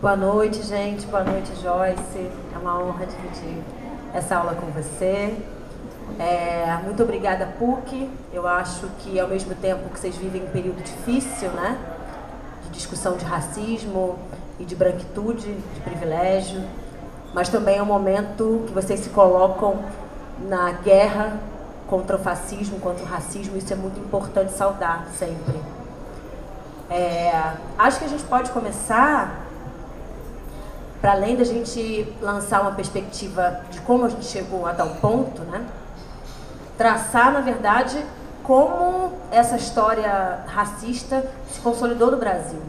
Boa noite, gente. Boa noite, Joyce. É uma honra dividir essa aula com você. É, muito obrigada, PUC. Eu acho que, ao mesmo tempo que vocês vivem um período difícil, né? De discussão de racismo e de branquitude, de privilégio, mas também é um momento que vocês se colocam na guerra contra o fascismo, contra o racismo. Isso é muito importante saudar sempre. É, acho que a gente pode começar para além da gente lançar uma perspectiva de como a gente chegou a tal ponto, né? traçar, na verdade, como essa história racista se consolidou no Brasil.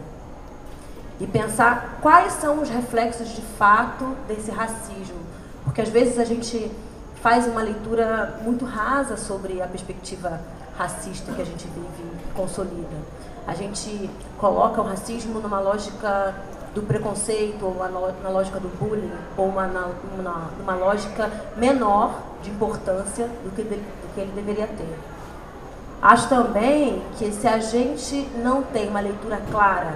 E pensar quais são os reflexos de fato desse racismo. Porque às vezes a gente faz uma leitura muito rasa sobre a perspectiva racista que a gente vive e consolida. A gente coloca o racismo numa lógica do preconceito, ou na lógica do bullying, ou uma, uma, uma lógica menor de importância do que, de, do que ele deveria ter. Acho também que se a gente não tem uma leitura clara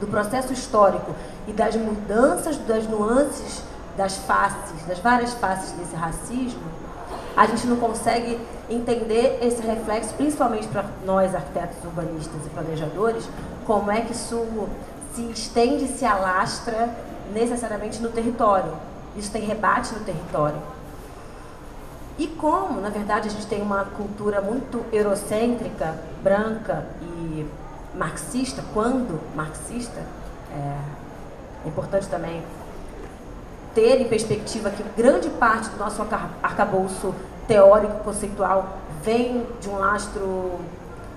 do processo histórico e das mudanças, das nuances, das faces, das várias faces desse racismo, a gente não consegue entender esse reflexo, principalmente para nós arquitetos urbanistas e planejadores, como é que isso se estende, se alastra necessariamente no território. Isso tem rebate no território. E como, na verdade, a gente tem uma cultura muito eurocêntrica, branca e marxista, quando marxista, é, é importante também ter em perspectiva que grande parte do nosso arcabouço teórico conceitual vem de um lastro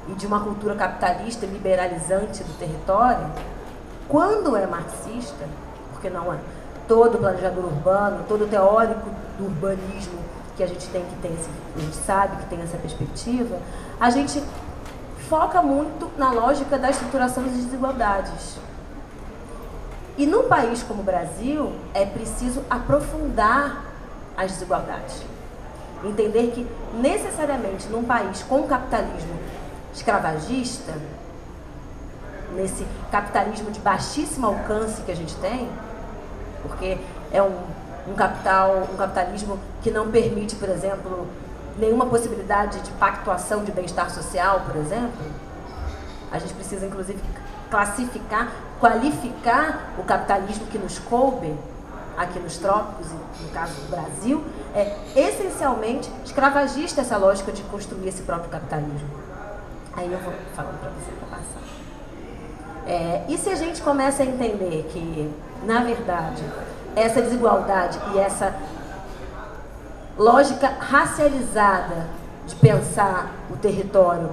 e de uma cultura capitalista liberalizante do território, quando é marxista, porque não é todo planejador urbano, todo teórico do urbanismo que a gente tem que tem esse, a gente sabe que tem essa perspectiva, a gente foca muito na lógica da estruturação das desigualdades. E num país como o Brasil, é preciso aprofundar as desigualdades. Entender que, necessariamente, num país com capitalismo escravagista, nesse capitalismo de baixíssimo alcance que a gente tem, porque é um, um capital, um capitalismo que não permite, por exemplo, nenhuma possibilidade de pactuação de bem-estar social, por exemplo. A gente precisa, inclusive, classificar, qualificar o capitalismo que nos coube aqui nos trópicos, no caso do Brasil, é essencialmente escravagista essa lógica de construir esse próprio capitalismo. Aí eu vou falando para você para passar. É, e se a gente começa a entender que, na verdade, essa desigualdade e essa lógica racializada de pensar o território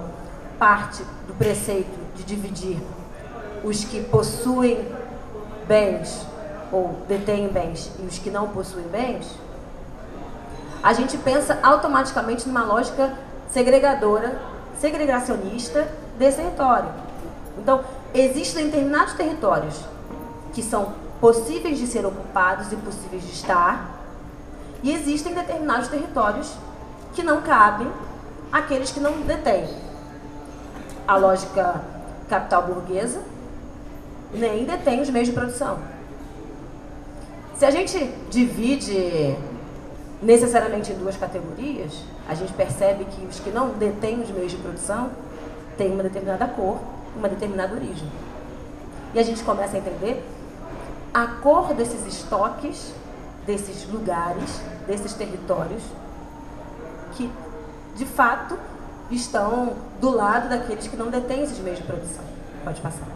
parte do preceito de dividir os que possuem bens ou detêm bens e os que não possuem bens, a gente pensa automaticamente numa lógica segregadora, segregacionista desse território. Então, existem determinados territórios que são possíveis de ser ocupados e possíveis de estar, e existem determinados territórios que não cabem àqueles que não detêm. A lógica capital burguesa nem detém os meios de produção. Se a gente divide necessariamente em duas categorias, a gente percebe que os que não detêm os meios de produção têm uma determinada cor uma determinada origem. E a gente começa a entender a cor desses estoques, desses lugares, desses territórios, que de fato estão do lado daqueles que não detêm esses meios de produção. Pode passar.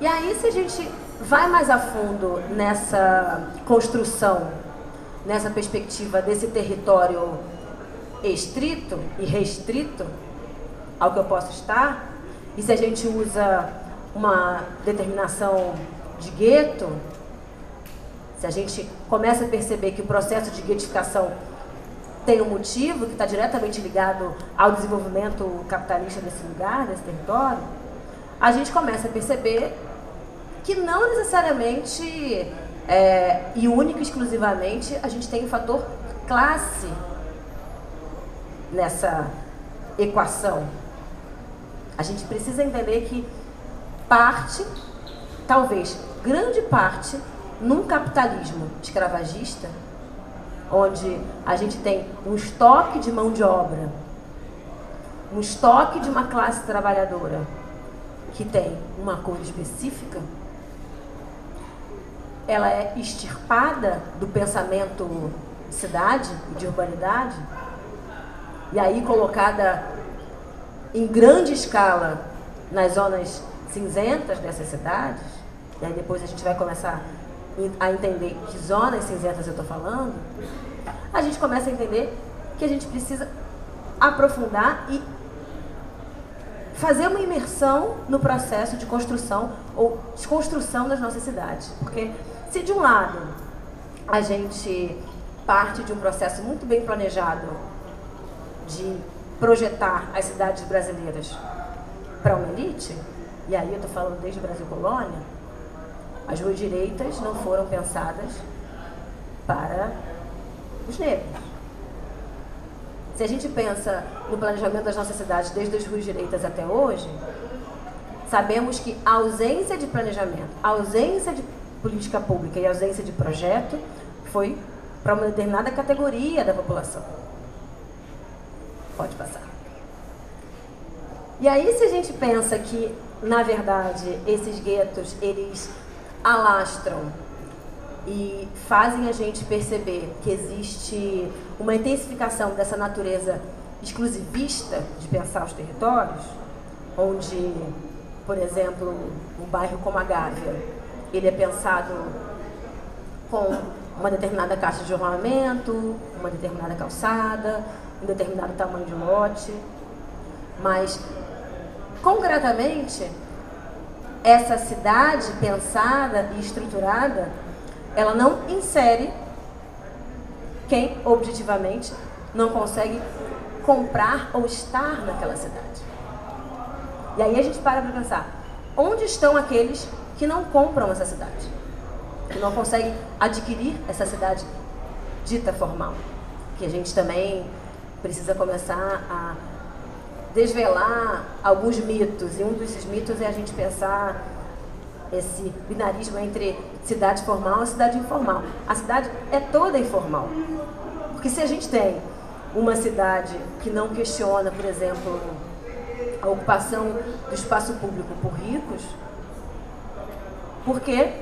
E aí, se a gente vai mais a fundo nessa construção, nessa perspectiva desse território estrito e restrito, ao que eu posso estar, e se a gente usa uma determinação de gueto, se a gente começa a perceber que o processo de guetificação tem um motivo que está diretamente ligado ao desenvolvimento capitalista desse lugar, desse território, a gente começa a perceber que não necessariamente é, e único exclusivamente a gente tem o fator classe nessa equação. A gente precisa entender que parte, talvez grande parte, num capitalismo escravagista, onde a gente tem um estoque de mão de obra, um estoque de uma classe trabalhadora que tem uma cor específica, ela é extirpada do pensamento de cidade e de urbanidade, e aí colocada em grande escala nas zonas cinzentas dessas cidades, e aí depois a gente vai começar a entender que zonas cinzentas eu estou falando, a gente começa a entender que a gente precisa aprofundar e fazer uma imersão no processo de construção ou desconstrução das nossas cidades. Porque se de um lado a gente parte de um processo muito bem planejado de projetar as cidades brasileiras para uma elite, e aí eu estou falando desde Brasil Colônia, as ruas direitas não foram pensadas para os negros. Se a gente pensa no planejamento das nossas cidades desde as ruas direitas até hoje, sabemos que a ausência de planejamento, a ausência de política pública e a ausência de projeto foi para uma determinada categoria da população. Pode passar. E aí, se a gente pensa que, na verdade, esses guetos, eles alastram e fazem a gente perceber que existe uma intensificação dessa natureza exclusivista de pensar os territórios, onde, por exemplo, um bairro como a Gávea, ele é pensado com uma determinada caixa de armamento, uma determinada calçada, um determinado tamanho de lote, mas concretamente essa cidade pensada e estruturada, ela não insere quem objetivamente não consegue comprar ou estar naquela cidade. E aí a gente para para pensar, onde estão aqueles que não compram essa cidade? Que não conseguem adquirir essa cidade dita formal? Que a gente também precisa começar a desvelar alguns mitos. E um desses mitos é a gente pensar esse binarismo entre cidade formal e cidade informal. A cidade é toda informal. Porque se a gente tem uma cidade que não questiona, por exemplo, a ocupação do espaço público por ricos, por que,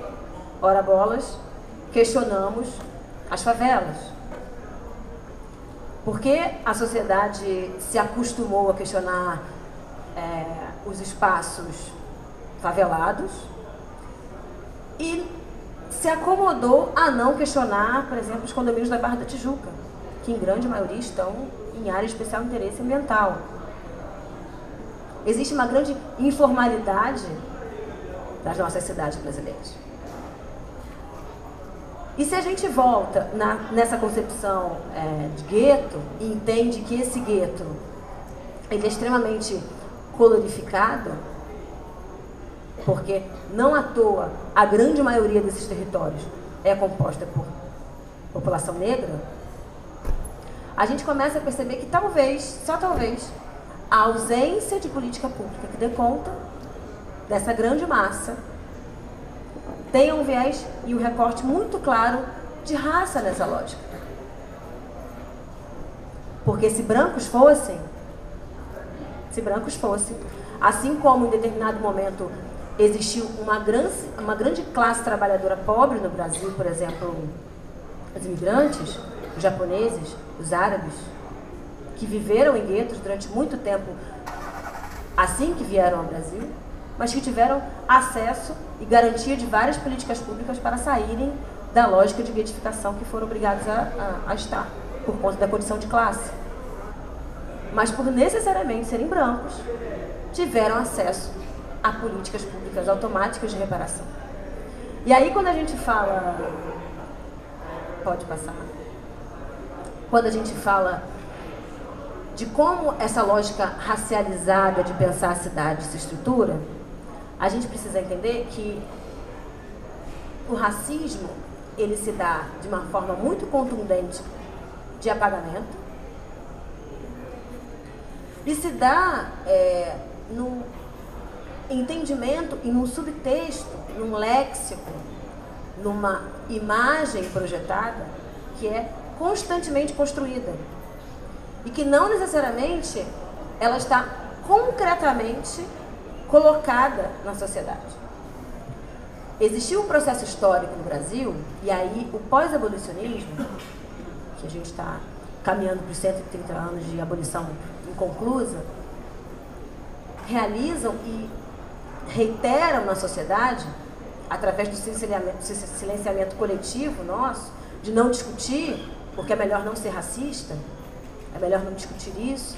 ora bolas, questionamos as favelas? Porque a sociedade se acostumou a questionar é, os espaços favelados e se acomodou a não questionar, por exemplo, os condomínios da Barra da Tijuca, que em grande maioria estão em área de especial interesse ambiental. Existe uma grande informalidade das nossas cidades brasileiras. E se a gente volta na, nessa concepção é, de gueto e entende que esse gueto ele é extremamente colorificado, porque não à toa a grande maioria desses territórios é composta por população negra, a gente começa a perceber que talvez, só talvez, a ausência de política pública que dê conta dessa grande massa tem um viés e um recorte muito claro de raça nessa lógica. Porque se brancos fossem, se brancos fossem, assim como em determinado momento existiu uma grande, uma grande classe trabalhadora pobre no Brasil, por exemplo, os imigrantes, os japoneses, os árabes, que viveram em guetos durante muito tempo assim que vieram ao Brasil, mas que tiveram acesso e garantia de várias políticas públicas para saírem da lógica de beatificação que foram obrigados a, a, a estar, por conta da condição de classe. Mas por necessariamente serem brancos, tiveram acesso a políticas públicas automáticas de reparação. E aí quando a gente fala. Pode passar. Quando a gente fala de como essa lógica racializada de pensar a cidade se estrutura, a gente precisa entender que o racismo ele se dá de uma forma muito contundente de apagamento e se dá é, no, entendimento e num subtexto, num léxico, numa imagem projetada que é constantemente construída e que não necessariamente ela está concretamente colocada na sociedade. Existiu um processo histórico no Brasil, e aí o pós-abolicionismo, que a gente está caminhando para os 130 anos de abolição inconclusa, realizam e reiteram na sociedade, através do silenciamento, coletivo nosso, de não discutir, porque é melhor não ser racista, é melhor não discutir isso,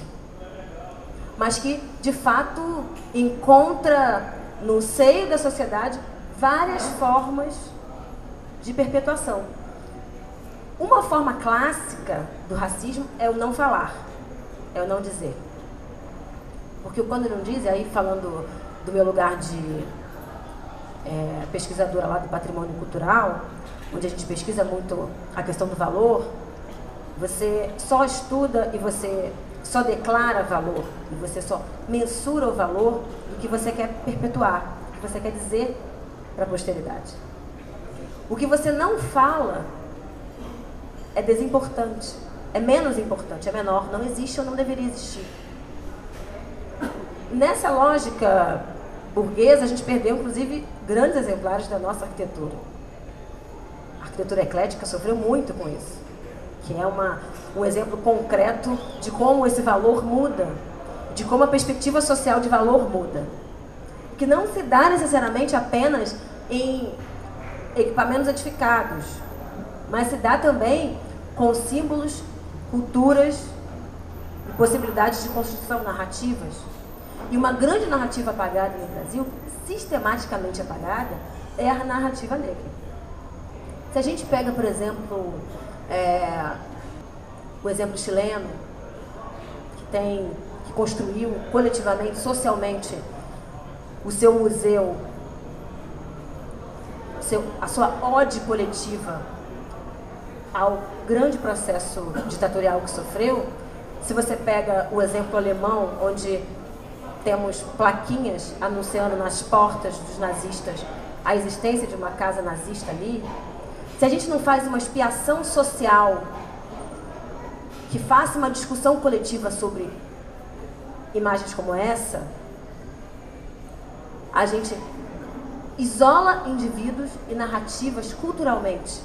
mas que de fato encontra no seio da sociedade várias formas de perpetuação. Uma forma clássica do racismo é o não falar, é o não dizer. Porque quando não diz, aí falando do meu lugar de é, pesquisadora lá do patrimônio cultural, onde a gente pesquisa muito a questão do valor, você só estuda e você só declara valor, e você só mensura o valor do que você quer perpetuar, do que você quer dizer para a posteridade. O que você não fala é desimportante, é menos importante, é menor, não existe ou não deveria existir. Nessa lógica burguesa, a gente perdeu, inclusive, grandes exemplares da nossa arquitetura. A arquitetura eclética sofreu muito com isso, que é uma, um exemplo concreto de como esse valor muda, de como a perspectiva social de valor muda que não se dá necessariamente apenas em equipamentos edificados, mas se dá também com símbolos, culturas e possibilidades de construção narrativas. E uma grande narrativa apagada no Brasil, sistematicamente apagada, é a narrativa negra. Se a gente pega, por exemplo, é, o exemplo chileno, que tem que construiu coletivamente, socialmente, o seu museu, seu, a sua ode coletiva ao grande processo ditatorial que sofreu, se você pega o exemplo alemão, onde temos plaquinhas anunciando nas portas dos nazistas a existência de uma casa nazista ali, se a gente não faz uma expiação social que faça uma discussão coletiva sobre imagens como essa, a gente isola indivíduos e narrativas culturalmente,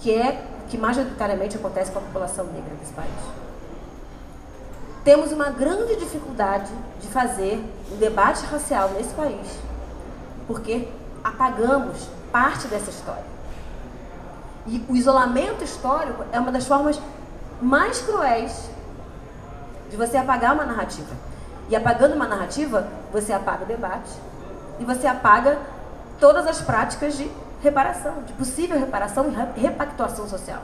que é que majoritariamente acontece com a população negra desse país. Temos uma grande dificuldade de fazer um debate racial nesse país, porque apagamos parte dessa história. E o isolamento histórico é uma das formas mais cruéis de você apagar uma narrativa. E apagando uma narrativa, você apaga o debate e você apaga todas as práticas de reparação, de possível reparação e repactuação social.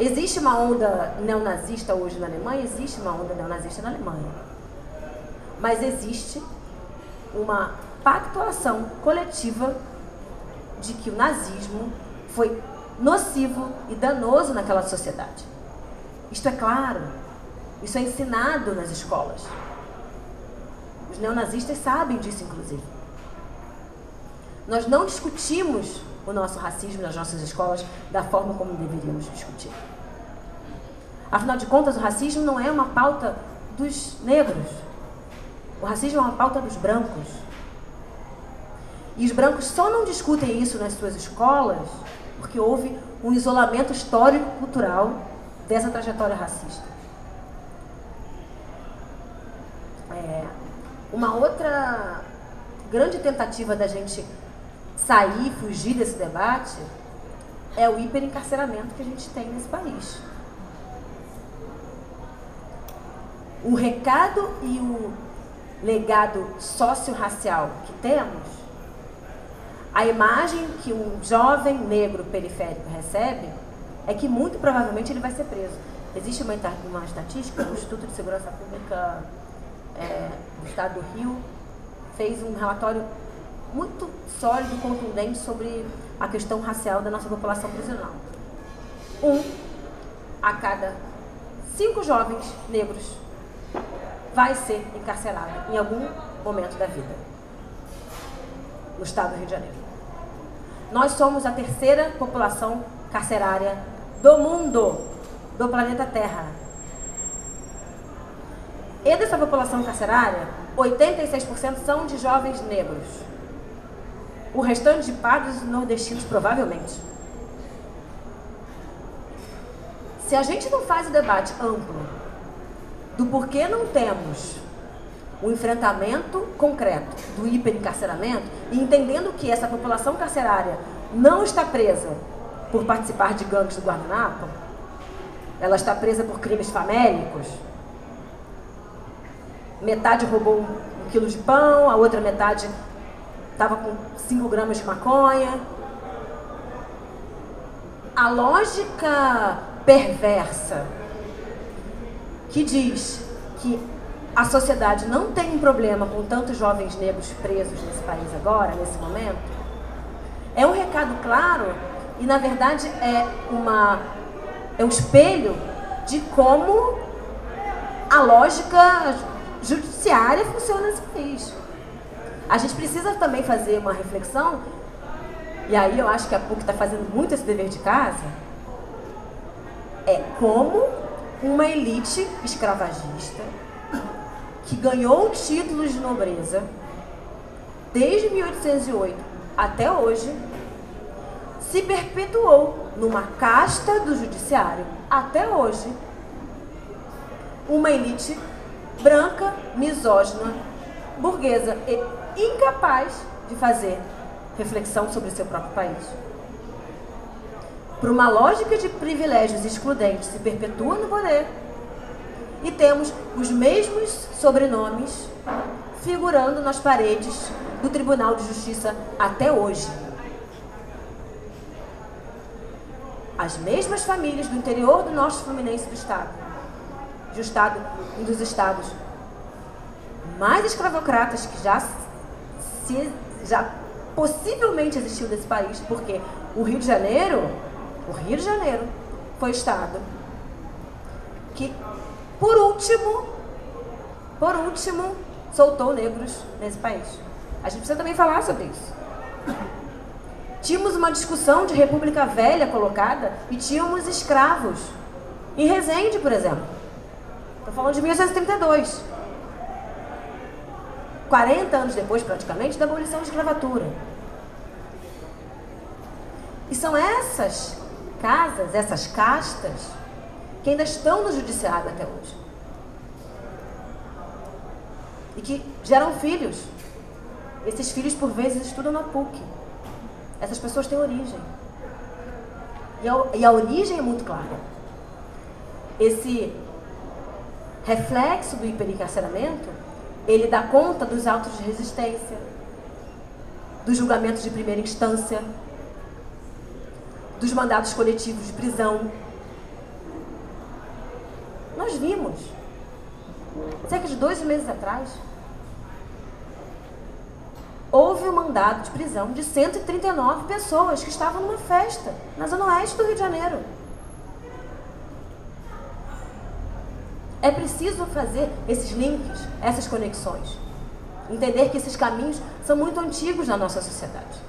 Existe uma onda neonazista hoje na Alemanha? Existe uma onda neonazista na Alemanha. Mas existe uma pactuação coletiva de que o nazismo foi nocivo e danoso naquela sociedade. Isto é claro. Isso é ensinado nas escolas. Os neonazistas sabem disso, inclusive. Nós não discutimos o nosso racismo nas nossas escolas da forma como deveríamos discutir. Afinal de contas, o racismo não é uma pauta dos negros. O racismo é uma pauta dos brancos. E os brancos só não discutem isso nas suas escolas porque houve um isolamento histórico-cultural dessa trajetória racista. É, uma outra grande tentativa da gente sair, fugir desse debate, é o hiperencarceramento que a gente tem nesse país. O recado e o legado socio-racial que temos, a imagem que um jovem negro periférico recebe é que muito provavelmente ele vai ser preso. Existe uma, uma estatística, o Instituto de Segurança Pública é, do Estado do Rio fez um relatório muito sólido e contundente sobre a questão racial da nossa população prisional. Um a cada cinco jovens negros vai ser encarcerado em algum momento da vida. No estado do Rio de Janeiro. Nós somos a terceira população carcerária do mundo, do planeta Terra. E dessa população carcerária, 86% são de jovens negros. O restante de e nordestinos, provavelmente. Se a gente não faz o debate amplo do porquê não temos o enfrentamento concreto do hiperencarceramento e entendendo que essa população carcerária não está presa por participar de gangues do guardanapo, ela está presa por crimes famélicos, metade roubou um quilo de pão, a outra metade estava com 5 gramas de maconha. A lógica perversa que diz que a sociedade não tem um problema com tantos jovens negros presos nesse país agora, nesse momento, é um recado claro e na verdade é uma é um espelho de como a lógica judiciária funciona nesse país. A gente precisa também fazer uma reflexão, e aí eu acho que a PUC está fazendo muito esse dever de casa, é como uma elite escravagista que ganhou títulos de nobreza desde 1808 até hoje se perpetuou numa casta do judiciário até hoje uma elite branca, misógina, burguesa e incapaz de fazer reflexão sobre seu próprio país. Por uma lógica de privilégios excludentes se perpetua no poder e temos os mesmos sobrenomes figurando nas paredes do Tribunal de Justiça até hoje. As mesmas famílias do interior do nosso Fluminense do Estado, um estado, um dos estados mais escravocratas que já se já possivelmente existiu nesse país, porque o Rio de Janeiro, o Rio de Janeiro foi estado que por último, por último, soltou negros nesse país. A gente precisa também falar sobre isso. Tínhamos uma discussão de República Velha colocada e tínhamos escravos. Em Resende, por exemplo. Estou falando de 1832. 40 anos depois, praticamente, da abolição da escravatura. E são essas casas, essas castas, que ainda estão no judiciário até hoje. E que geram filhos. Esses filhos, por vezes, estudam na PUC. Essas pessoas têm origem. E a, e a origem é muito clara. Esse reflexo do hiperencarceramento ele dá conta dos autos de resistência, dos julgamentos de primeira instância, dos mandados coletivos de prisão. Nós vimos, cerca de dois meses atrás, houve um mandado de prisão de 139 pessoas que estavam numa festa na zona oeste do Rio de Janeiro. É preciso fazer esses links, essas conexões. Entender que esses caminhos são muito antigos na nossa sociedade.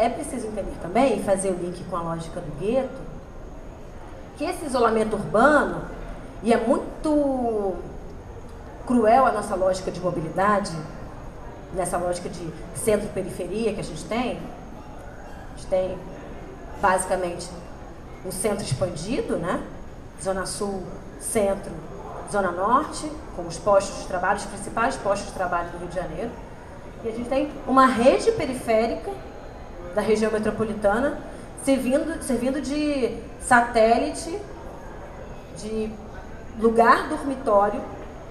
É, preciso entender também, e fazer o link com a lógica do gueto, que esse isolamento urbano, e é muito cruel a nossa lógica de mobilidade, nessa lógica de centro-periferia que a gente tem, a gente tem basicamente um centro expandido, né? Zona Sul, Centro, Zona Norte, com os postos de trabalho, os principais postos de trabalho do Rio de Janeiro. E a gente tem uma rede periférica da região metropolitana servindo, servindo de satélite, de lugar dormitório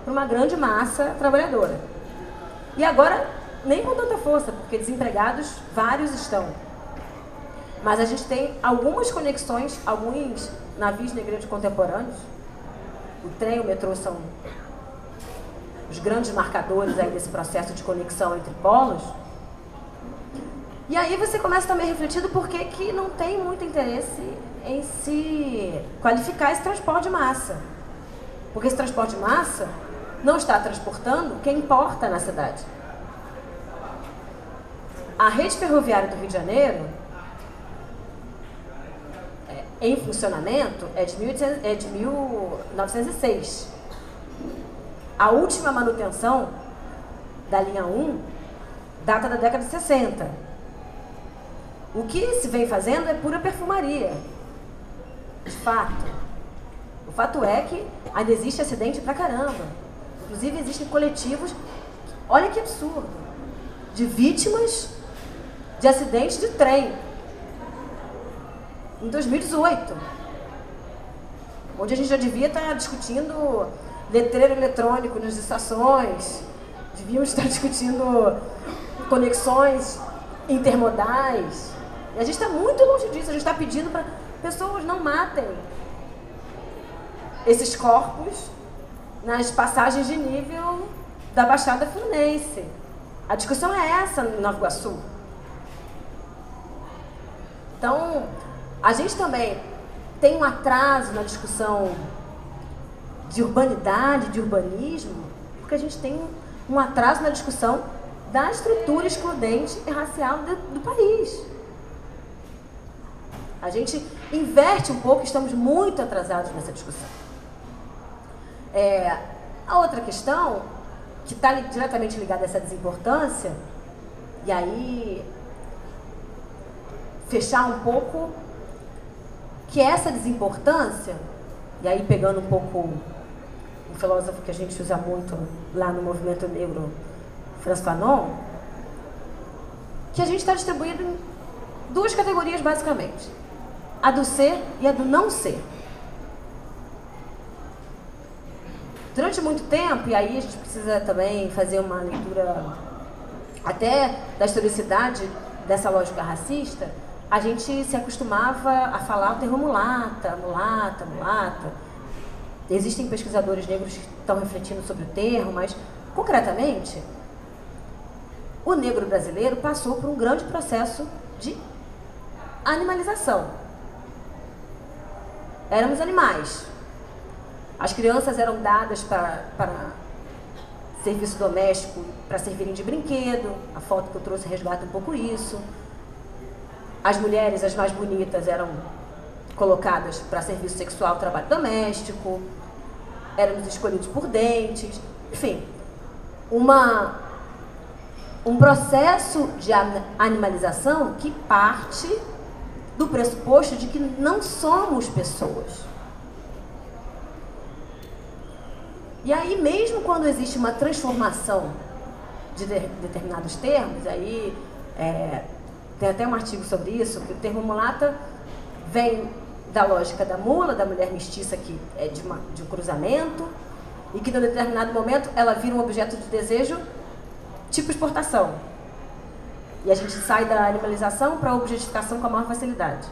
para uma grande massa trabalhadora. E agora, nem com tanta força, porque desempregados vários estão. Mas a gente tem algumas conexões, alguns navios negreiros contemporâneos. O trem o metrô são os grandes marcadores aí desse processo de conexão entre polos. E aí você começa também a refletir do porquê que não tem muito interesse em se qualificar esse transporte de massa. Porque esse transporte de massa não está transportando quem importa na cidade. A rede ferroviária do Rio de Janeiro, é, em funcionamento, é de, 1800, é de 1906. A última manutenção da linha 1 data da década de 60. O que se vem fazendo é pura perfumaria. De fato. O fato é que ainda existe acidente pra caramba. Inclusive existem coletivos, olha que absurdo, de vítimas de acidentes de trem. Em 2018. Onde a gente já devia estar discutindo letreiro eletrônico nas estações, devíamos estar discutindo conexões intermodais. A gente está muito longe disso, a gente está pedindo para pessoas não matem esses corpos nas passagens de nível da Baixada Fluminense. A discussão é essa em Nova Iguaçu. Então, a gente também tem um atraso na discussão de urbanidade, de urbanismo, porque a gente tem um atraso na discussão da estrutura excludente e racial do, do país. A gente inverte um pouco, estamos muito atrasados nessa discussão. É, a outra questão, que está diretamente ligada a essa desimportância, e aí fechar um pouco, que essa desimportância, e aí pegando um pouco um filósofo que a gente usa muito lá no movimento negro, Franz Fanon, que a gente está distribuído em duas categorias basicamente a do ser e a do não ser. Durante muito tempo, e aí a gente precisa também fazer uma leitura até da historicidade dessa lógica racista, a gente se acostumava a falar o termo mulata, mulata, mulata. Existem pesquisadores negros que estão refletindo sobre o termo, mas concretamente, o negro brasileiro passou por um grande processo de animalização éramos animais. As crianças eram dadas para, serviço doméstico, para servirem de brinquedo. A foto que eu trouxe resgata um pouco isso. As mulheres, as mais bonitas, eram colocadas para serviço sexual, trabalho doméstico. Éramos escolhidos por dentes. Enfim, uma, um processo de animalização que parte do pressuposto de que não somos pessoas. E aí, mesmo quando existe uma transformação de, de determinados termos, aí é, tem até um artigo sobre isso, que o termo mulata vem da lógica da mula, da mulher mestiça que é de, uma, de um cruzamento, e que, em determinado momento, ela vira um objeto de desejo tipo exportação. E a gente sai da animalização para a objetificação com a maior facilidade.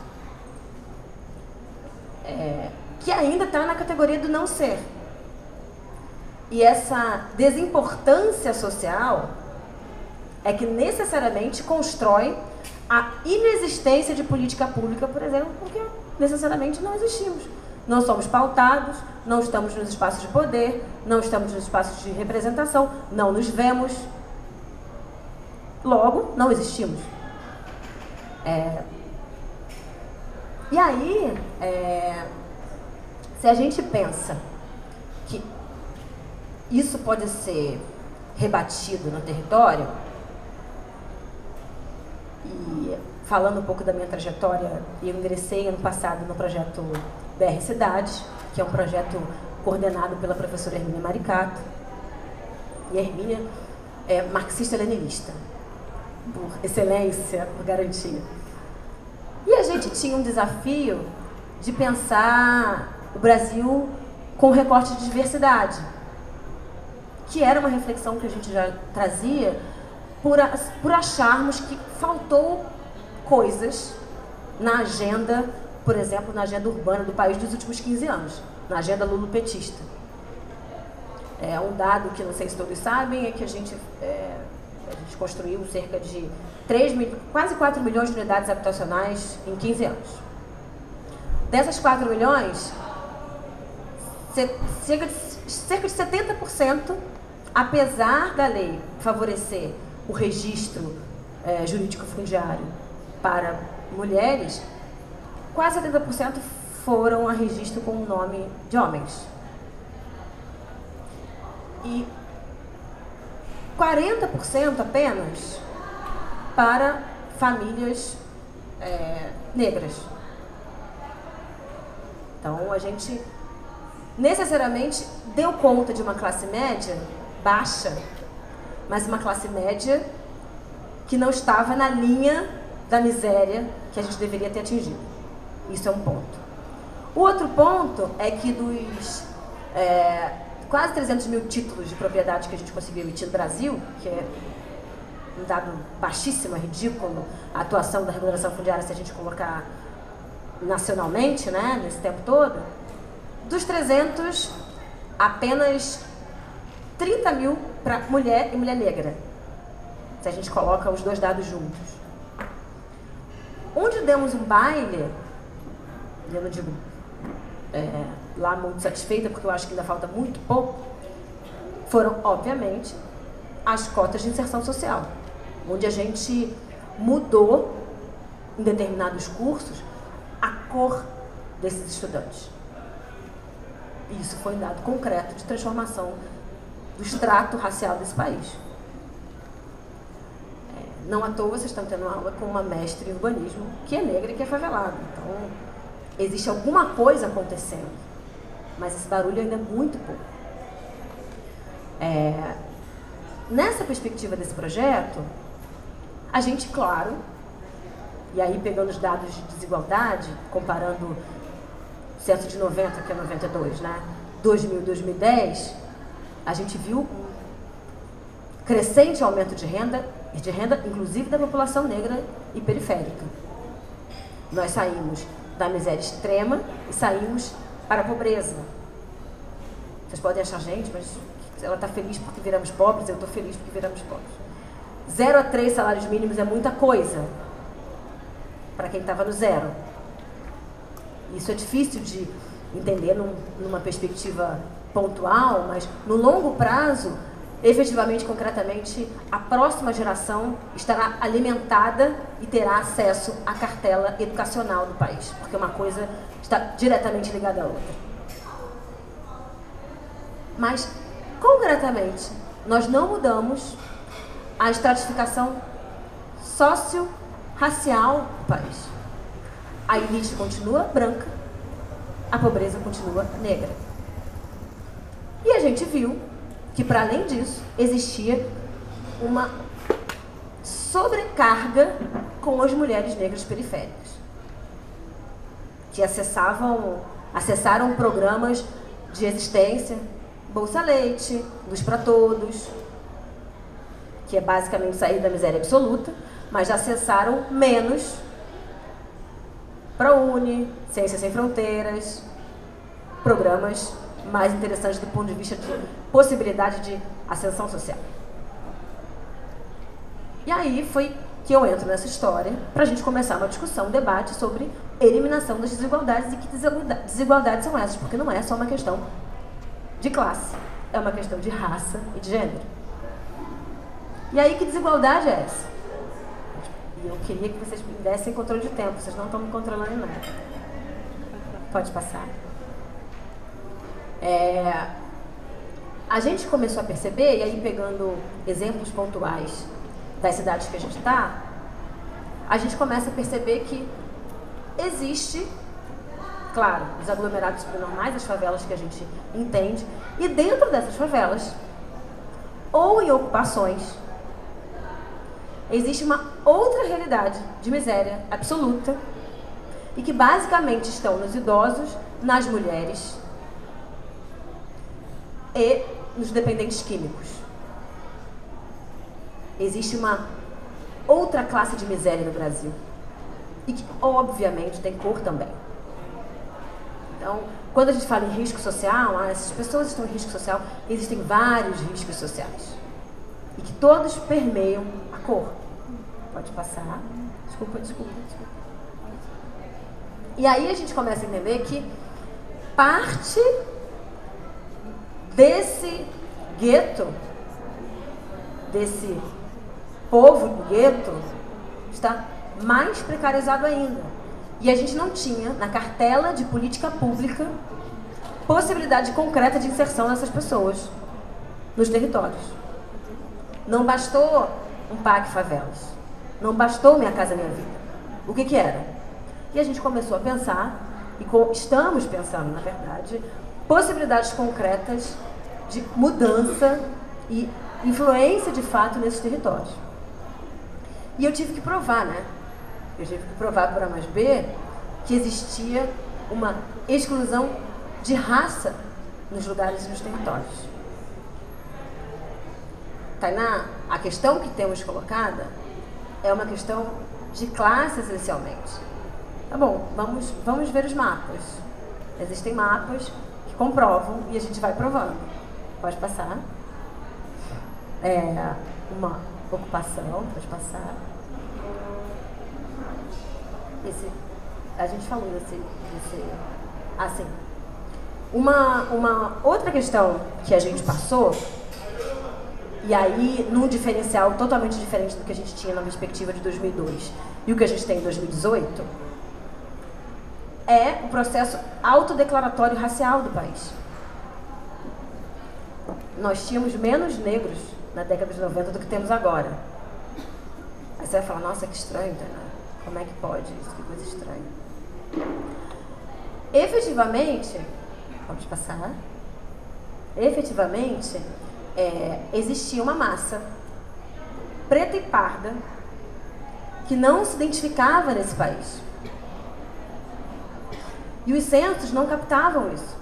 É, que ainda está na categoria do não ser. E essa desimportância social é que necessariamente constrói a inexistência de política pública, por exemplo, porque necessariamente não existimos. Não somos pautados, não estamos nos espaços de poder, não estamos nos espaços de representação, não nos vemos, Logo, não existimos. É... E aí, é... se a gente pensa que isso pode ser rebatido no território, e falando um pouco da minha trajetória, eu ingressei ano passado no projeto BR Cidades, que é um projeto coordenado pela professora Hermínia Maricato. E a Hermínia é marxista-leninista por excelência, por garantia. E a gente tinha um desafio de pensar o Brasil com recorte de diversidade, que era uma reflexão que a gente já trazia por, por acharmos que faltou coisas na agenda, por exemplo, na agenda urbana do país dos últimos 15 anos, na agenda lulopetista. É, um dado que não sei se todos sabem é que a gente é, A gente construiu cerca de 3 mil, quase 4 milhões de unidades habitacionais em 15 anos. Dessas 4 milhões, cerca de, cerca de 70%, apesar da lei favorecer o registro é, jurídico fundiário para mulheres, quase 70% foram a registro com o nome de homens. E 40% apenas para famílias é, negras. Então a gente necessariamente deu conta de uma classe média baixa, mas uma classe média que não estava na linha da miséria que a gente deveria ter atingido. Isso é um ponto. O outro ponto é que dos é, quase 300 mil títulos de propriedade que a gente conseguiu emitir no Brasil, que é um dado baixíssimo, é ridículo, a atuação da regulação fundiária se a gente colocar nacionalmente, né, nesse tempo todo, dos 300, apenas 30 mil para mulher e mulher negra, se a gente coloca os dois dados juntos. Onde demos um baile, eu não digo é, lá muito satisfeita, porque eu acho que ainda falta muito pouco, foram, obviamente, as cotas de inserção social, onde a gente mudou, em determinados cursos, a cor desses estudantes. Isso foi um dado concreto de transformação do extrato racial desse país. É, não à toa vocês estão tendo aula com uma mestre em urbanismo que é negra e que é favelada. Então, existe alguma coisa acontecendo, mas esse barulho ainda é muito pouco. É, nessa perspectiva desse projeto, a gente, claro, e aí pegando os dados de desigualdade, comparando censo de 90, que é 92, né? 2000 2010, a gente viu um crescente aumento de renda, de renda inclusive da população negra e periférica. Nós saímos da miséria extrema e saímos para a pobreza. Vocês podem achar, gente, mas ela está feliz porque viramos pobres, eu estou feliz porque viramos pobres. Zero a três salários mínimos é muita coisa para quem estava no zero. Isso é difícil de entender num, numa perspectiva pontual, mas no longo prazo efetivamente, concretamente, a próxima geração estará alimentada e terá acesso à cartela educacional do país, porque uma coisa está diretamente ligada à outra. Mas, concretamente, nós não mudamos a estratificação socio-racial do país. A elite continua branca, a pobreza continua negra. E a gente viu que, para além disso, existia uma sobrecarga com as mulheres negras periféricas, que acessavam, acessaram programas de existência, Bolsa Leite, Luz para Todos, que é basicamente sair da miséria absoluta, mas acessaram menos ProUni, Ciências Sem Fronteiras, programas mais interessantes do ponto de vista de possibilidade de ascensão social. E aí foi que eu entro nessa história para a gente começar uma discussão, um debate sobre eliminação das desigualdades e que desigualdades são essas, porque não é só uma questão de classe, é uma questão de raça e de gênero. E aí que desigualdade é essa? E eu queria que vocês me dessem controle de tempo, vocês não estão me controlando em nada. Pode passar. É, a gente começou a perceber, e aí pegando exemplos pontuais das cidades que a gente está, a gente começa a perceber que existe, claro, os aglomerados subnormais, as favelas que a gente entende, e dentro dessas favelas, ou em ocupações, existe uma outra realidade de miséria absoluta e que basicamente estão nos idosos, nas mulheres e nos dependentes químicos. Existe uma outra classe de miséria no Brasil. E que, obviamente, tem cor também. Então, quando a gente fala em risco social, ah, essas pessoas estão em risco social, existem vários riscos sociais. e que todos permeiam a cor. Pode passar. Desculpa, desculpa, desculpa. E aí a gente começa a entender que parte desse gueto, desse povo gueto, está mais precarizado ainda. E a gente não tinha, na cartela de política pública, possibilidade concreta de inserção dessas pessoas nos territórios. Não bastou um PAC favelas. Não bastou Minha Casa Minha Vida. O que, que era? E a gente começou a pensar, e estamos pensando, na verdade, possibilidades concretas de mudança e influência de fato nesses territórios. E eu tive que provar, né? Eu tive que provar por A mais B que existia uma exclusão de raça nos lugares e nos territórios. Tainá, a questão que temos colocada é uma questão de classe, essencialmente. Tá bom, vamos, vamos ver os mapas. Existem mapas que comprovam e a gente vai provando. Pode passar. É uma ocupação, pode passar. Esse, a gente falou desse, desse assim. Uma, uma outra questão que a gente passou, e aí num diferencial totalmente diferente do que a gente tinha na perspectiva de 2002 e o que a gente tem em 2018, é o processo autodeclaratório racial do país. Nós tínhamos menos negros na década de 90 do que temos agora. Aí você vai falar, nossa, que estranho, né? como é que pode isso? Que coisa estranha. Efetivamente, pode passar, efetivamente, é, existia uma massa preta e parda que não se identificava nesse país. E os censos não captavam isso.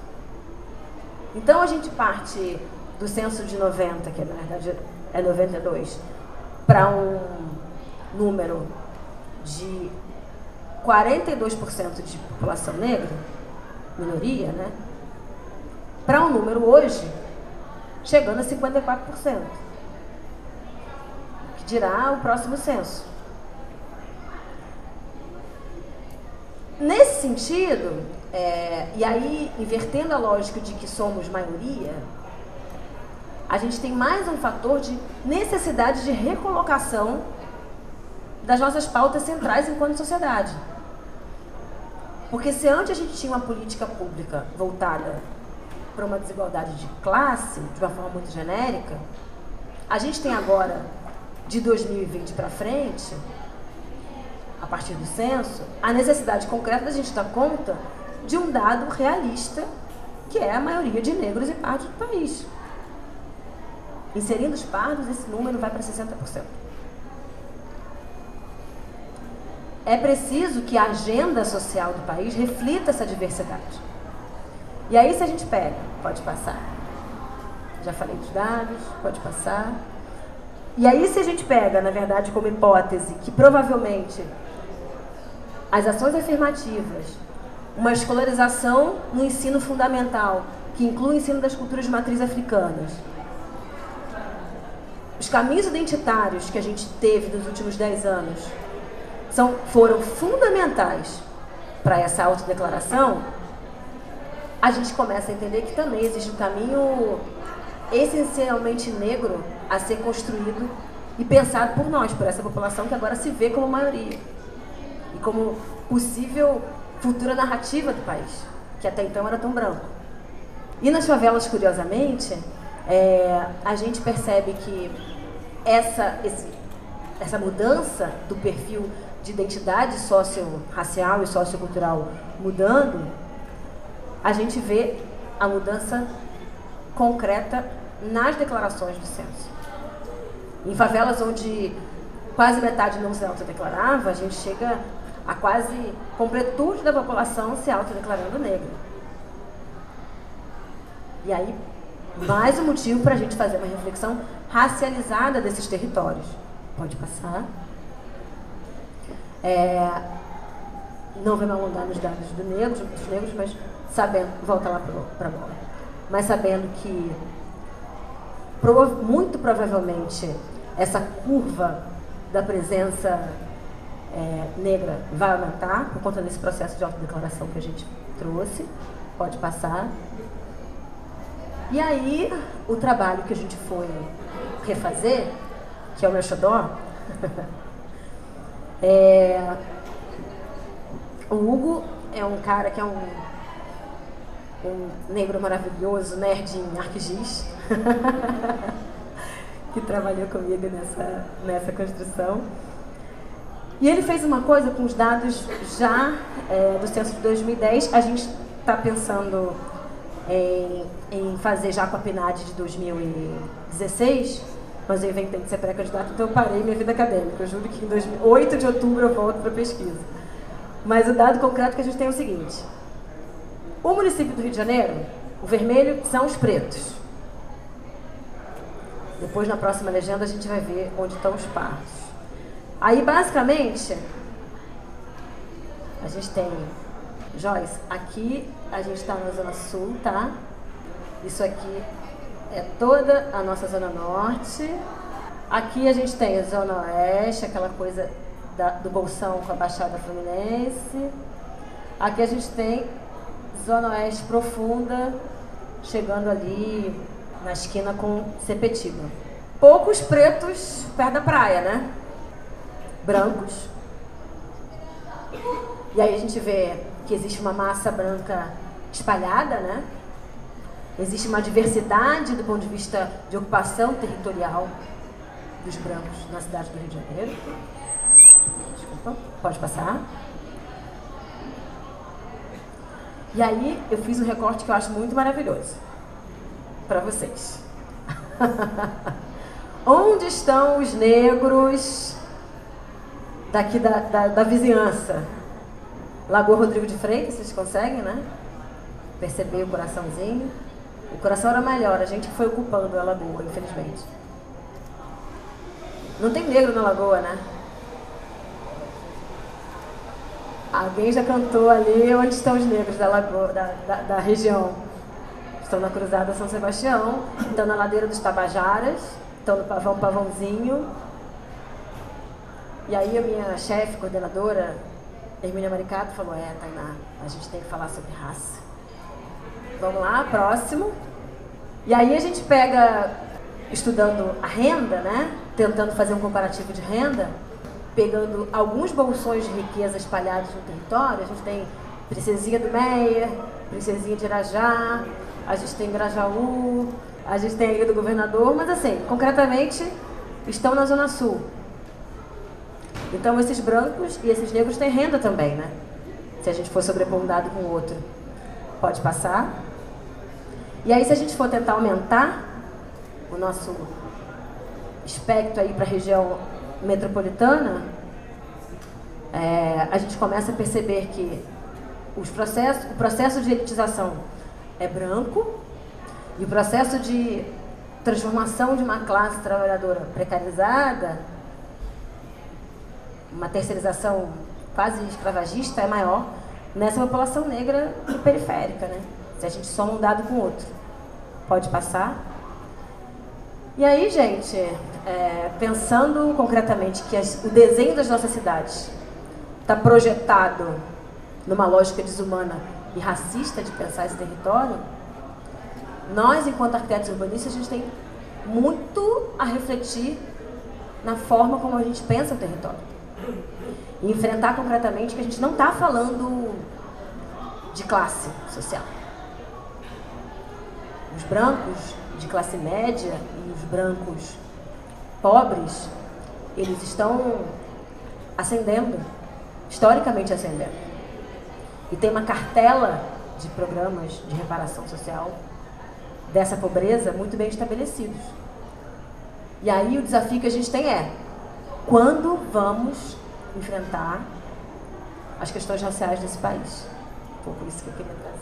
Então a gente parte do censo de 90, que na verdade é 92, para um número de 42% de população negra, minoria, né? Para um número hoje chegando a 54%. Que dirá o próximo censo. Nesse sentido, é, e aí invertendo a lógica de que somos maioria, a gente tem mais um fator de necessidade de recolocação das nossas pautas centrais enquanto sociedade. Porque se antes a gente tinha uma política pública voltada para uma desigualdade de classe, de uma forma muito genérica, a gente tem agora, de 2020 para frente, a partir do censo, a necessidade concreta da gente dar conta de um dado realista, que é a maioria de negros e pardos do país. Inserindo os pardos, esse número vai para 60%. É preciso que a agenda social do país reflita essa diversidade. E aí, se a gente pega, pode passar. Já falei dos dados, pode passar. E aí, se a gente pega, na verdade, como hipótese, que provavelmente as ações afirmativas, uma escolarização no ensino fundamental, que inclui o ensino das culturas de matriz africanas, os caminhos identitários que a gente teve nos últimos dez anos são, foram fundamentais para essa autodeclaração, a gente começa a entender que também existe um caminho essencialmente negro a ser construído e pensado por nós, por essa população que agora se vê como maioria e como possível futura narrativa do país, que até então era tão branco. E nas favelas, curiosamente, é, a gente percebe que essa, esse, essa mudança do perfil de identidade socio-racial e sociocultural mudando, a gente vê a mudança concreta nas declarações do censo. Em favelas onde quase metade não se autodeclarava, a gente chega a quase completude da população se autodeclarando negra. E aí, mais um motivo para a gente fazer uma reflexão racializada desses territórios. Pode passar. É, não vou me alongar nos dados do negros, dos negros, mas sabendo, volta lá para a bola, mas sabendo que muito provavelmente essa curva da presença é, negra vai aumentar por conta desse processo de autodeclaração que a gente trouxe. Pode passar. E aí, o trabalho que a gente foi refazer, que é o meu xodó, é, o Hugo é um cara que é um, um negro maravilhoso, nerd em ArcGIS, que trabalhou comigo nessa, nessa construção. E ele fez uma coisa com os dados já é, do censo de 2010. A gente está pensando em, em, fazer já com a PNAD de 2016, mas eu inventei de ser pré-candidato, então eu parei minha vida acadêmica. Eu juro que em 2000, 8 de outubro eu volto para a pesquisa. Mas o dado concreto que a gente tem é o seguinte: o município do Rio de Janeiro, o vermelho são os pretos. Depois, na próxima legenda, a gente vai ver onde estão os pardos. Aí, basicamente, a gente tem, Joyce, aqui a gente está na Zona Sul, tá? Isso aqui é toda a nossa Zona Norte. Aqui a gente tem a Zona Oeste, aquela coisa da, do Bolsão com a Baixada Fluminense. Aqui a gente tem Zona Oeste Profunda, chegando ali na esquina com Sepetiba. Poucos pretos perto da praia, né? brancos. E aí a gente vê que existe uma massa branca espalhada, né? Existe uma diversidade do ponto de vista de ocupação territorial dos brancos na cidade do Rio de Janeiro. Desculpa, pode passar. E aí eu fiz um recorte que eu acho muito maravilhoso para vocês. Onde estão os negros daqui da, da, da vizinhança. Lagoa Rodrigo de Freitas, vocês conseguem, né? Perceber o coraçãozinho. O coração era melhor, a gente foi ocupando a lagoa, infelizmente. Não tem negro na lagoa, né? Alguém já cantou ali onde estão os negros da, lagoa, da, da, da região. Estão na Cruzada São Sebastião, estão na ladeira dos Tabajaras, estão no Pavão Pavãozinho, e aí a minha chefe, coordenadora, Hermínia Maricato, falou, é, Tainá, a gente tem que falar sobre raça. Vamos lá, próximo. E aí a gente pega, estudando a renda, né? Tentando fazer um comparativo de renda, pegando alguns bolsões de riqueza espalhados no território. A gente tem Princesinha do Meia, Princesinha de Irajá, a gente tem Grajaú, a gente tem a Ilha do Governador, mas assim, concretamente, estão na Zona Sul. Então, esses brancos e esses negros têm renda também, né? Se a gente for sobrepor um dado com o outro. Pode passar. E aí, se a gente for tentar aumentar o nosso espectro aí para a região metropolitana, é, a gente começa a perceber que os processos, o processo de elitização é branco e o processo de transformação de uma classe trabalhadora precarizada uma terceirização quase escravagista é maior nessa população negra e periférica, né? Se a gente soma um dado com outro. Pode passar? E aí, gente, é, pensando concretamente que as, o desenho das nossas cidades está projetado numa lógica desumana e racista de pensar esse território, nós, enquanto arquitetos urbanistas, a gente tem muito a refletir na forma como a gente pensa o território. E enfrentar concretamente que a gente não está falando de classe social. Os brancos de classe média e os brancos pobres, eles estão ascendendo, historicamente ascendendo. E tem uma cartela de programas de reparação social dessa pobreza muito bem estabelecidos. E aí o desafio que a gente tem é quando vamos enfrentar as questões raciais desse país. Foi por isso que eu queria trazer.